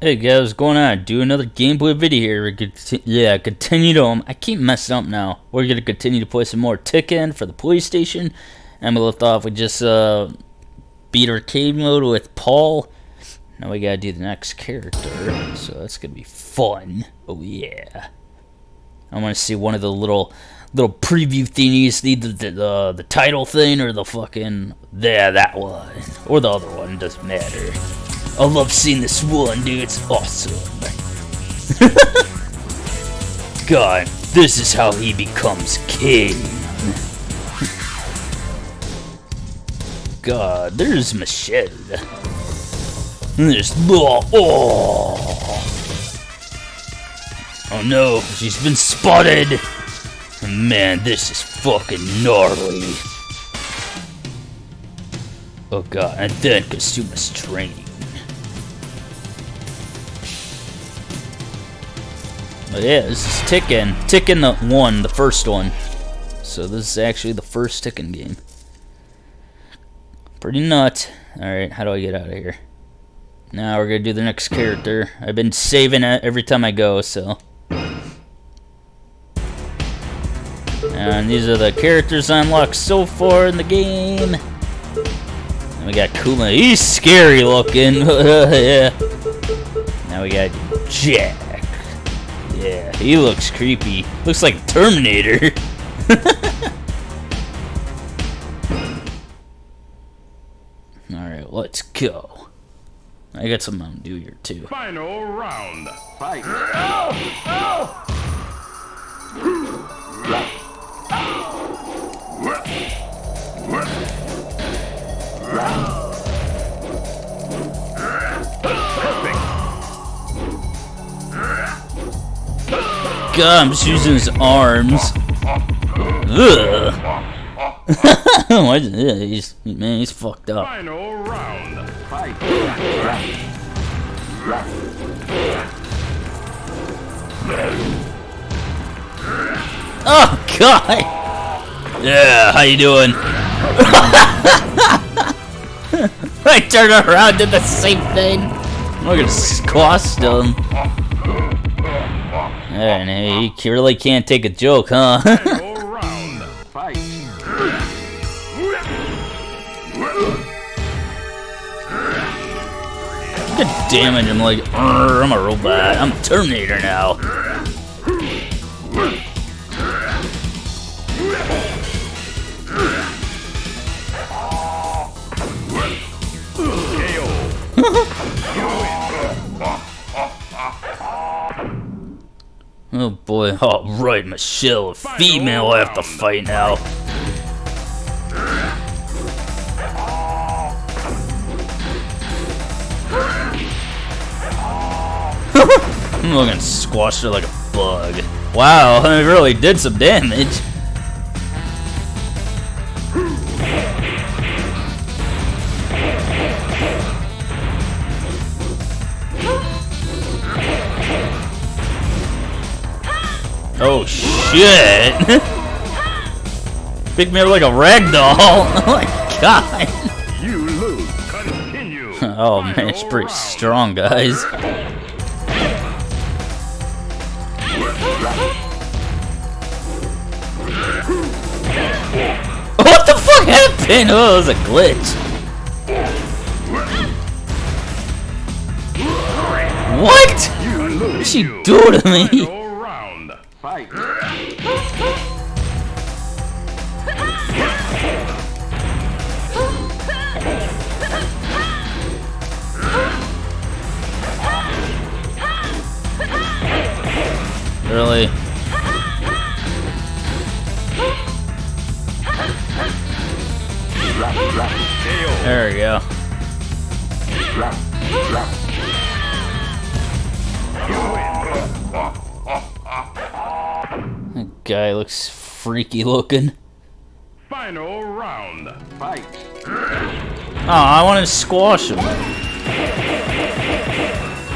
Hey guys, what's going on? Do another gameplay video here. Conti yeah, continue to. Um, I keep messing up now. We're gonna continue to play some more Tekken for the PlayStation. And we left off. We just uh, beat arcade mode with Paul. Now we gotta do the next character. So that's gonna be fun. Oh yeah. I want to see one of the little little preview thingies. Either the the, uh, the title thing or the fucking yeah that one or the other one. Doesn't matter. I love seeing this one, dude. It's awesome. God, this is how he becomes king. God, there's Michelle. And there's oh, oh. Oh no, she's been spotted. Man, this is fucking gnarly. Oh god, and then Kasuma's training. Yeah, this is Tekken. Tekken the one, the first one. So this is actually the first Tekken game. Pretty nut. Alright, how do I get out of here? Now we're gonna do the next character. I've been saving it every time I go, so. And these are the characters I unlocked so far in the game. And we got Kuma. He's scary looking. yeah. Now we got Jack. Yeah, he looks creepy. Looks like Terminator. Alright, let's go. I got some Mountain Dew here too. Final round. Fight. God, I'm just using his arms. Ugh. Why yeah, he's man, he's fucked up. Final round. Fight. Oh God! Yeah, how you doing? I turned around, did the same thing. I'm gonna squash him. Hey, he really can't take a joke, huh? Good damage, I'm like, I'm a robot. I'm a Terminator now. Oh boy, oh, alright, Michelle, a female I have to fight now. I'm looking squashed her like a bug. Wow, it really did some damage. Oh shit! Pick me up like a rag doll. Oh my god! You lose. Continue. Oh man, it's pretty strong, guys. What the fuck happened? Oh, it was a glitch. What? You. What did she do to me? Fight. Really? Freaky looking. Final round. Fight. Oh, I want to squash him.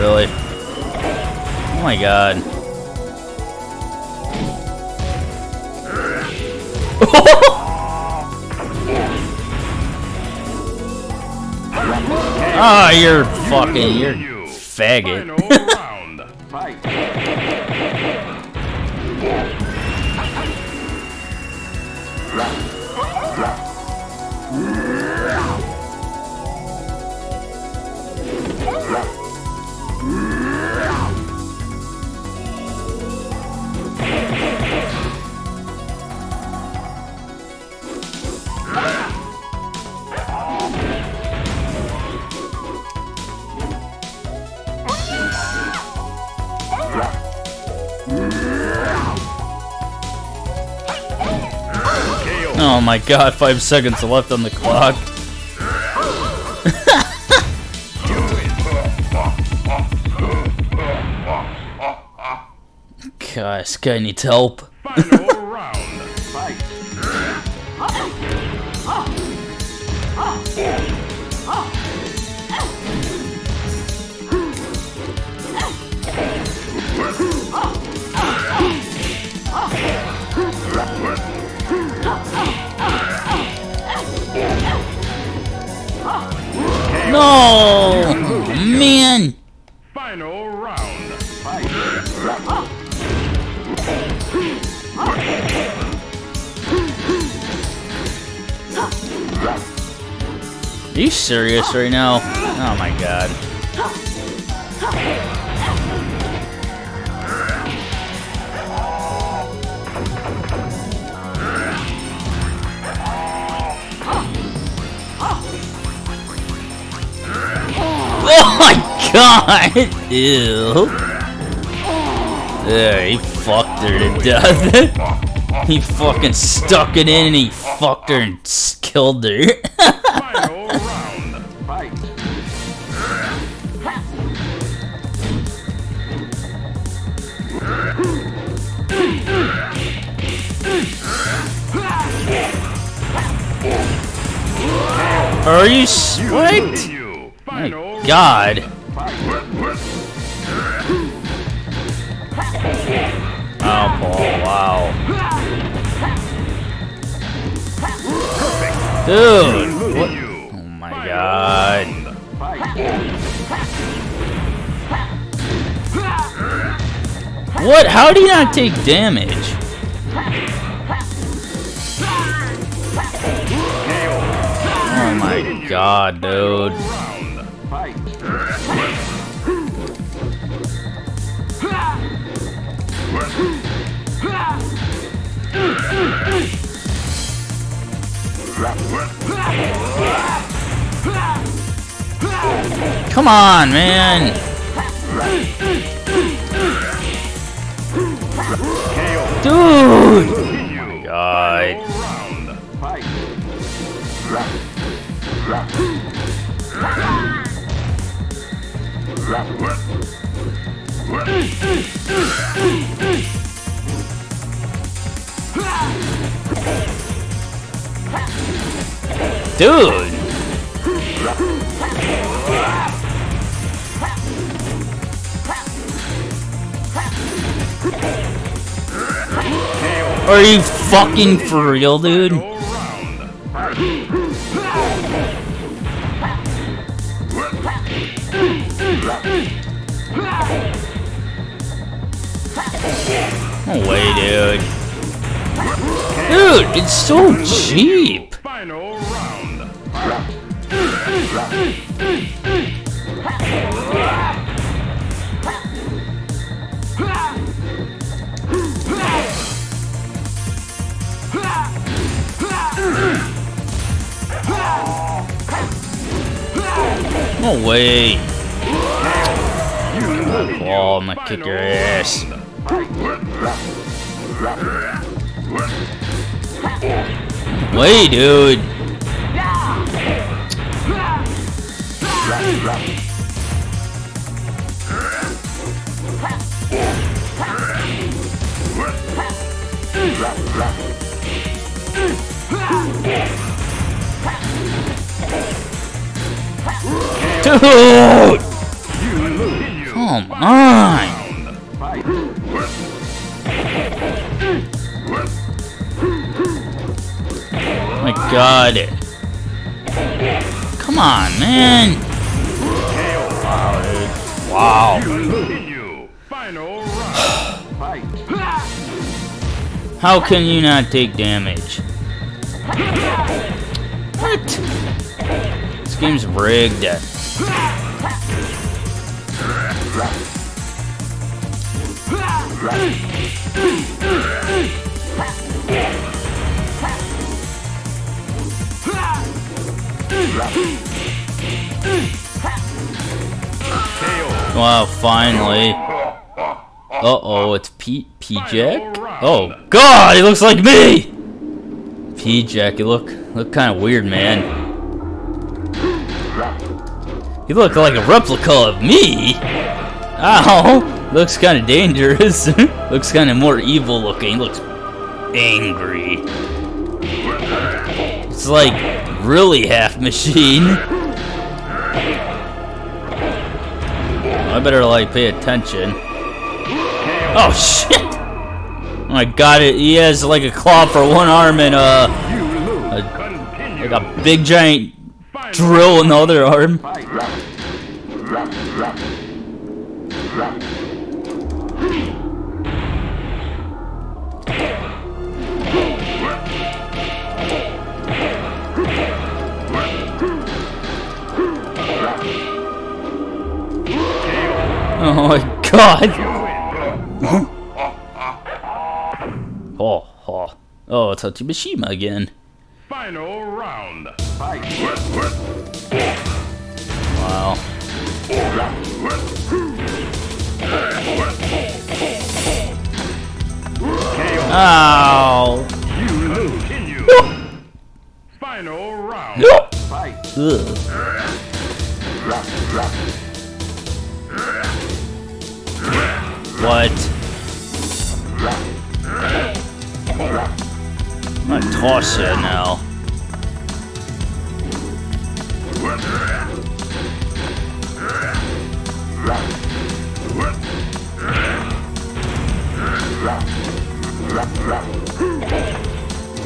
Really? Oh my god. Ah, you're fucking, you're faggot. Oh my god, five seconds left on the clock. This guy needs help. No! Man! Final round. Are you serious right now? Oh my god. Oh my god! Ew. There, he fucked her to death. he fucking stuck it in and he fucked her and killed her. Are you s- god. Oh, Paul, wow. Dude! What? Oh my god. What? How do you not take damage? Oh my god, dude. Come on, man. Dude! Continue. God. Round. Dude! Are you fucking for real, dude? No way, dude. Dude, it's so cheap. No way. Oh, I'm gonna kick your ass. Way, dude. Come on! my god. Come on, man. Wow. How can you not take damage? What? This game's rigged. Wow, finally. Uh-oh, it's Pete P-Jack? Oh, God, he looks like me! P-Jack, you look, look kind of weird, man. You look like a replica of me! Ow! Looks kind of dangerous. looks kind of more evil looking. Looks angry. It's like really half machine. I better like pay attention. Oh shit! Oh my god, it he has like a claw for one arm and uh A- like a big giant drill in the other arm. Oh my god! Oh, oh, oh, it's Mishima again. Final round. Fight. Wow. Ow! You lose. Continue. Final round. Fight. Ugh. What? You now.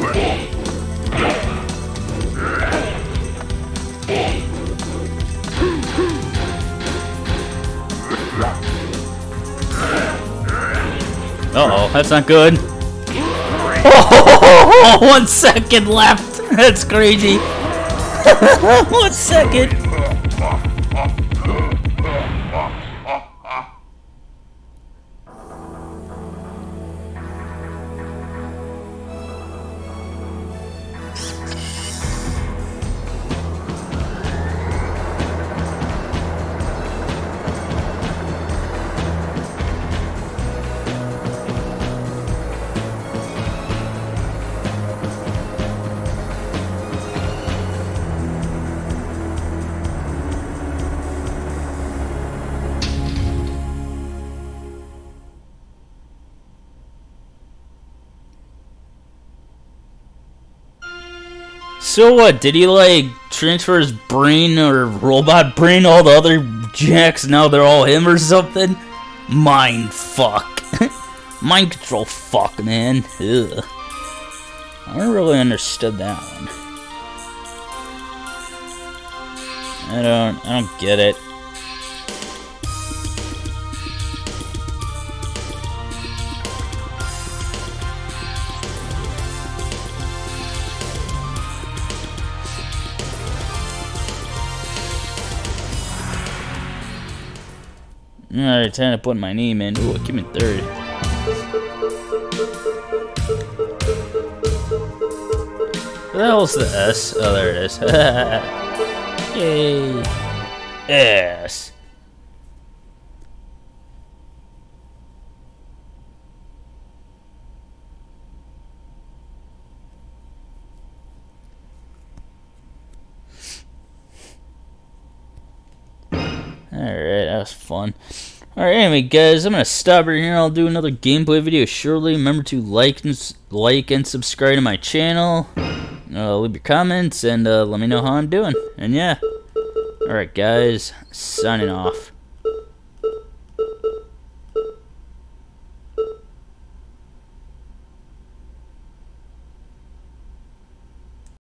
Uh oh, that's not good. Oh, one second left. That's crazy. one second. So what? Did he like transfer his brain or robot brain all the other jacks? Now they're all him or something? Mind fuck. Mind control fuck, man. Ugh. I don't really understood that one. I don't. I don't get it. Alright, time to put my name in. Ooh, I came in third. Where the hell's the S? Oh, there it is. Yay. S. Alright, that was fun. Alright, anyway, guys, I'm gonna stop right here. I'll do another gameplay video shortly. Remember to like and, like and subscribe to my channel. Uh, leave your comments and uh, let me know how I'm doing. And yeah. Alright, guys, signing off.